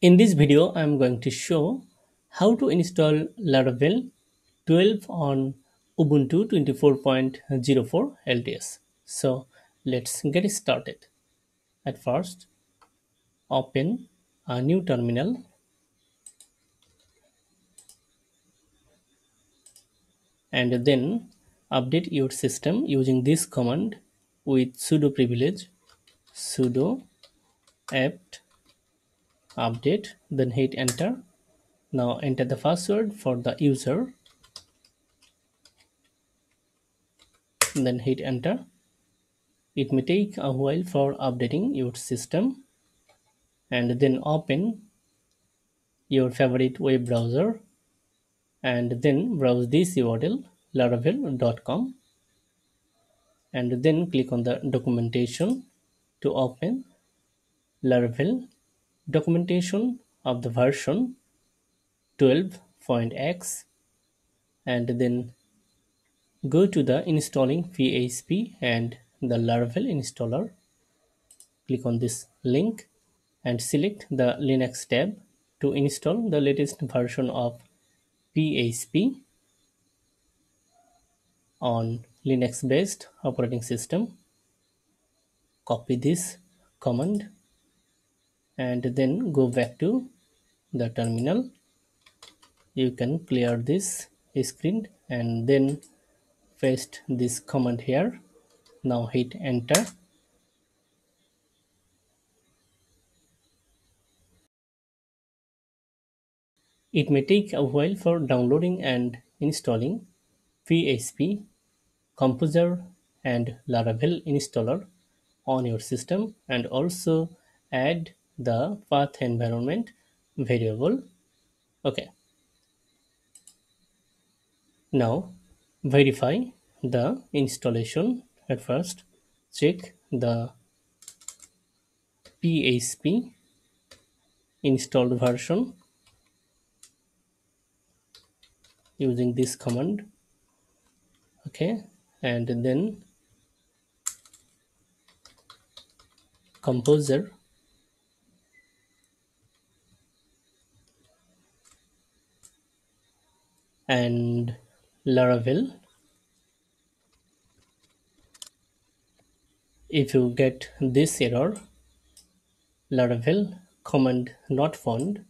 In this video, I am going to show how to install Laravel 12 on Ubuntu 24.04 LTS. So let's get started. At first, open a new terminal and then update your system using this command with sudo privilege sudo apt update then hit enter. Now enter the password for the user. Then hit enter. It may take a while for updating your system. And then open your favorite web browser. And then browse this url laravel.com and then click on the documentation to open laravel documentation of the version 12.x and then go to the installing PHP and the Laravel installer. Click on this link and select the Linux tab to install the latest version of PHP on Linux based operating system. Copy this command and then go back to the terminal. You can clear this screen and then paste this command here. Now hit enter. It may take a while for downloading and installing php composer and laravel installer on your system and also add the path environment variable. Okay. Now verify the installation. At first check the php installed version using this command. Okay. And then composer and Laravel. If you get this error Laravel command not found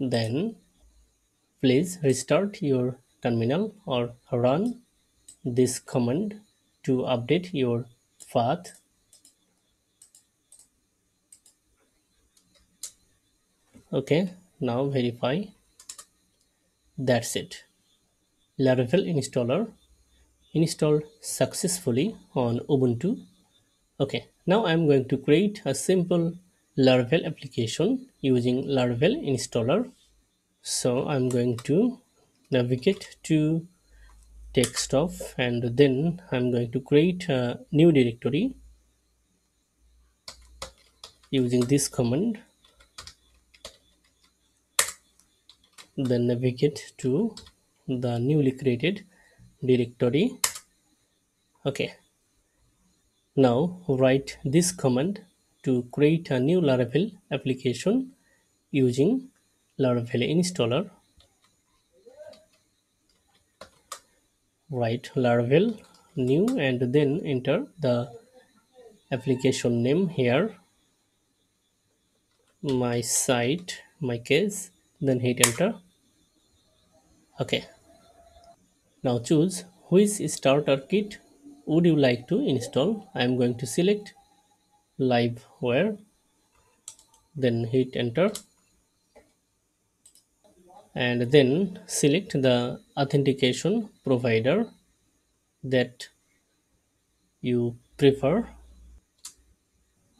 then please restart your terminal or run this command to update your path. Okay now verify that's it. Laravel installer installed successfully on ubuntu. Okay now i'm going to create a simple laravel application using laravel installer. So i'm going to navigate to text desktop and then i'm going to create a new directory using this command then navigate to the newly created directory. Okay. Now write this command to create a new laravel application using laravel installer. Write laravel new and then enter the application name here. My site my case then hit enter okay. Now choose which starter kit would you like to install. I am going to select Livewire then hit enter and then select the authentication provider that you prefer.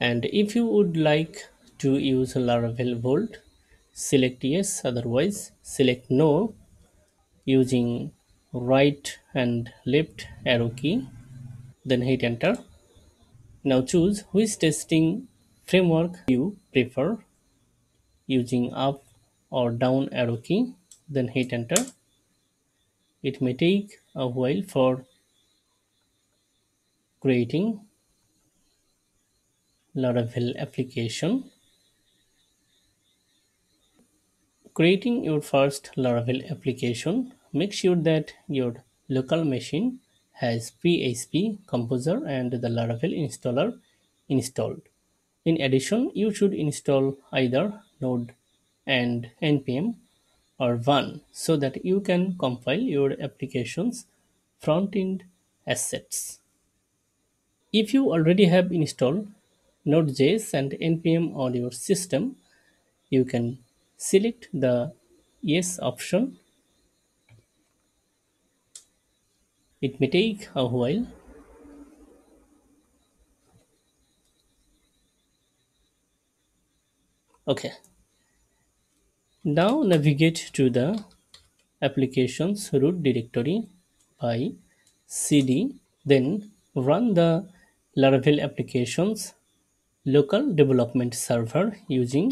And if you would like to use laravel Volt select yes. Otherwise select no using right and left arrow key then hit enter. Now choose which testing framework you prefer using up or down arrow key then hit enter. It may take a while for creating laravel application creating your first Laravel application, make sure that your local machine has PHP Composer and the Laravel installer installed. In addition, you should install either Node and npm or Bun so that you can compile your application's front-end assets. If you already have installed Node.js and npm on your system, you can select the yes option. It may take a while. Okay. Now navigate to the applications root directory by cd then run the Laravel applications local development server using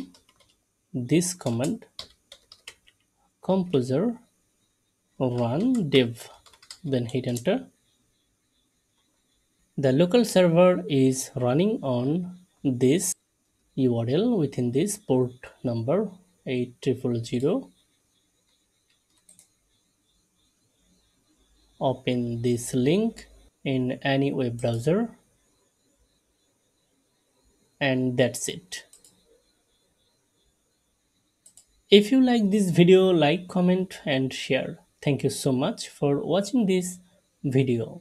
this command composer run dev then hit enter. The local server is running on this url within this port number 8000 open this link in any web browser. And that's it if you like this video like comment and share. Thank you so much for watching this video